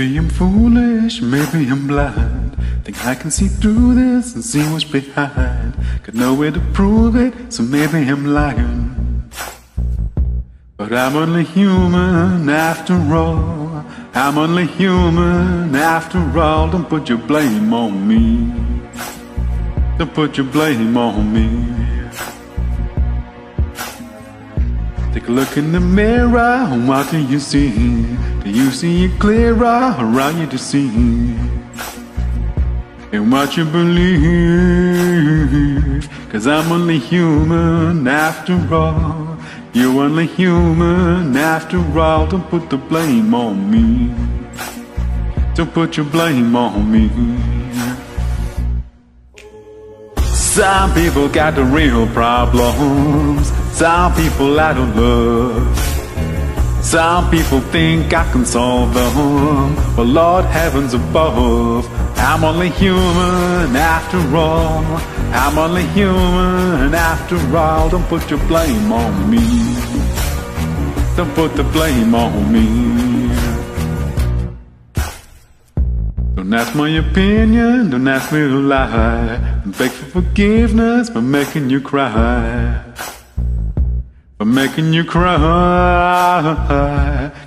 Maybe I'm foolish, maybe I'm blind. Think I can see through this and see what's behind. Got nowhere to prove it, so maybe I'm lying. But I'm only human after all. I'm only human after all. Don't put your blame on me. Don't put your blame on me. Look in the mirror, what do you see? Do you see it clearer around you to see? And what you believe? Cause I'm only human after all. You're only human after all. Don't put the blame on me. Don't put your blame on me. Some people got the real problems Some people out of love. Some people think I can solve them. But Lord heavens above I'm only human after all. I'm only human after all. Don't put your blame on me. Don't put the blame on me. Don't ask my opinion, don't ask me to lie. Beg for forgiveness for making you cry for making you cry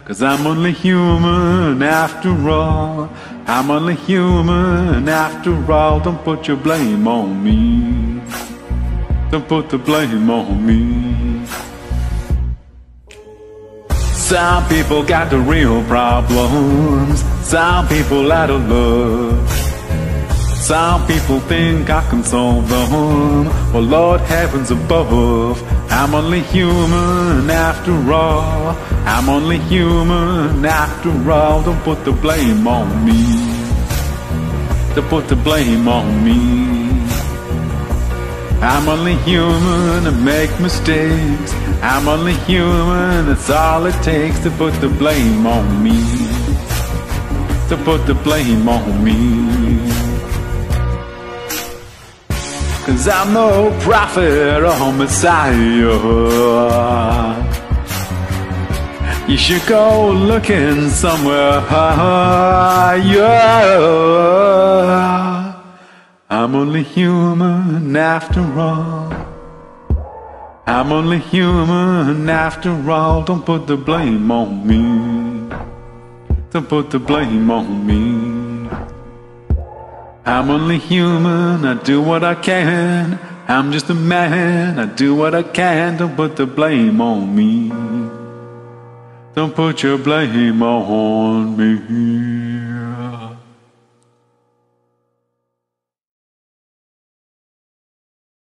Cause I'm only human after all. I'm only human after all. Don't put your blame on me. Don't put the blame on me. Some people got the real problems. Some people out of love some people think I can solve the them Well, Lord heavens above I'm only human after all. I'm only human after all. Don't put the blame on me. Don't put the blame on me. I'm only human and make mistakes. I'm only human, that's all it takes To put the blame on me. To put the blame on me Cause I'm no prophet or messiah. You should go looking somewhere higher. I'm only human after all. I'm only human after all. Don't put the blame on me. Don't put the blame on me I'm only human, I do what I can. I'm just a man, I do what I can. Don't put the blame on me. Don't put your blame on me.